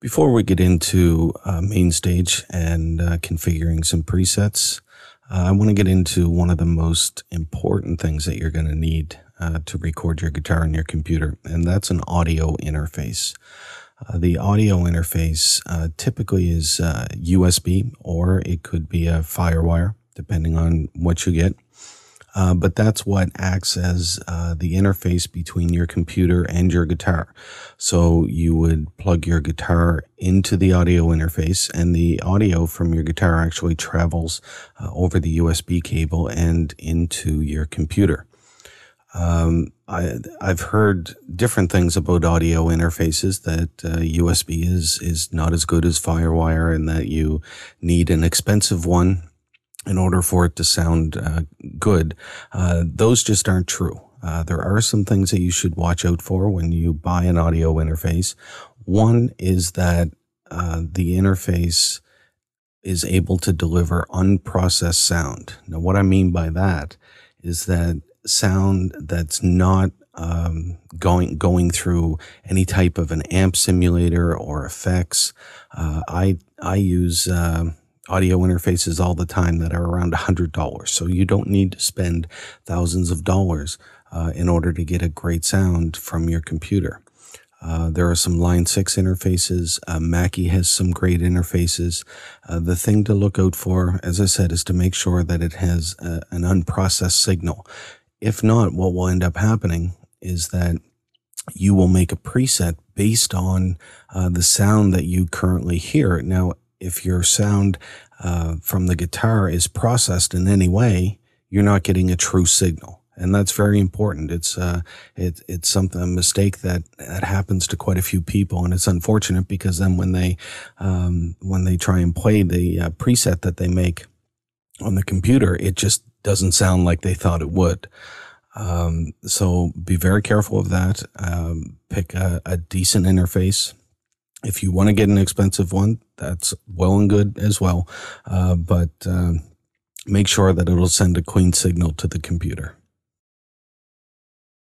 Before we get into uh, MainStage and uh, configuring some presets, uh, I want to get into one of the most important things that you're going to need uh, to record your guitar on your computer, and that's an audio interface. Uh, the audio interface uh, typically is USB or it could be a Firewire, depending on what you get. Uh, but that's what acts as uh, the interface between your computer and your guitar. So you would plug your guitar into the audio interface, and the audio from your guitar actually travels uh, over the USB cable and into your computer. Um, I, have heard different things about audio interfaces that USB uh, is is not as good as FireWire, and that you need an expensive one in order for it to sound uh, good. Uh, those just aren't true. Uh, there are some things that you should watch out for when you buy an audio interface. One is that uh, the interface is able to deliver unprocessed sound. Now, what I mean by that is that sound that's not um, going going through any type of an amp simulator or effects. Uh, I I use uh, audio interfaces all the time that are around $100. So you don't need to spend thousands of dollars uh, in order to get a great sound from your computer. Uh, there are some Line 6 interfaces. Uh, Mackie has some great interfaces. Uh, the thing to look out for, as I said, is to make sure that it has a, uh, an unprocessed signal. If not, what will end up happening is that you will make a preset based on uh, the sound that you currently hear. Now, if your sound uh, from the guitar is processed in any way, you're not getting a true signal. And that's very important. It's, uh, it, it's something, a mistake that, that happens to quite a few people. And it's unfortunate because then when they, um, when they try and play the uh, preset that they make on the computer, it just doesn't sound like they thought it would. Um, so be very careful of that. Um, pick a, a decent interface if you want to get an expensive one, that's well and good as well. Uh, but uh, make sure that it'll send a clean signal to the computer.